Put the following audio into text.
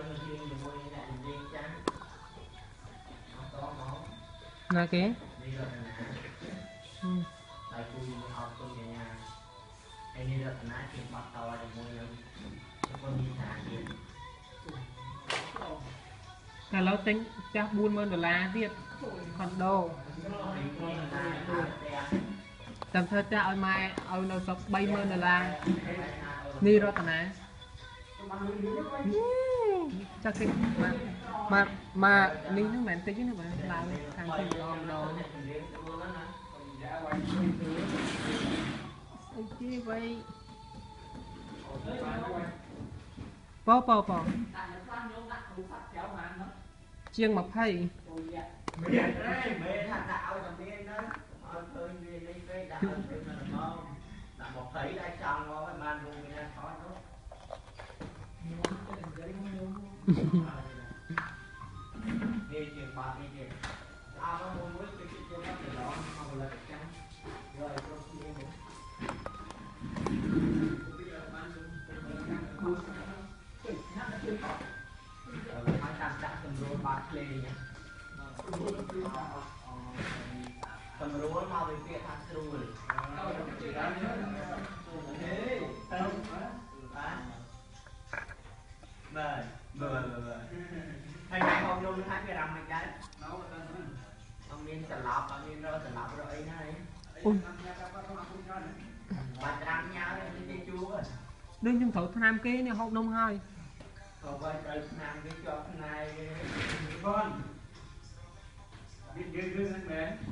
ឲ្យមកជឿជាមួយអ្នកនិយាយចាំអត់តមកណាគេនេះរតនាហឹមហើយគូអត់គុណកញ្ញាហើយនេះរតនាជាបាត់តជាមួយនឹងប្រពន្ធនេះថាទៀតតែឥឡូវទិញចាស់40000ដុល្លារទៀតខុនដូពីព្រោះណាទៅផ្ទះចាំធ្វើចាស់ឲ្យម៉ែឲ្យនៅស្រុក30000ដុល្លារនេះរតនា ចាស់គេមកមកមកនេះហ្នឹងមិនតិចទេណាបាទឡើងខាងទីម្ដងម្ដងអីគេវៃប៉ប៉ប៉ជា នទេមេថាដាក់ឲ្យតែមានទៅឲ្យឃើញវានេះពេកដាក់ឲ្យពេកមកមកដាក់20ដាក់ចង់មកឲ្យបានរួមគ្នាថតនោះនេះជាបាត់នេះទេអើមួយមួយគឺជាយកមកឡងមកផលិតចាំយកឲ្យគ្រប់គ្នាមកហើយតាមដាក់សម្រួលបាត់ភ្លេងណាសម្រួលមកពីពាក្យថាស្រួល បាទបាទបាទហើយថ្ងៃហូបនំថាគេរ៉ាំមិនដែរអត់មានសន្លប់អត់មានរកសន្លប់រកអីណាអីអូយបាច់ត្រាំញ៉ាវនេះគេជួហ៎ដូចខ្ញុំត្រូវឆ្នាំគេនេះហូបនំហើយក៏បាច់ត្រូវឆ្នាំគេជាប់ផ្នែកគេ con biết ghê ghê anh mẹ ghê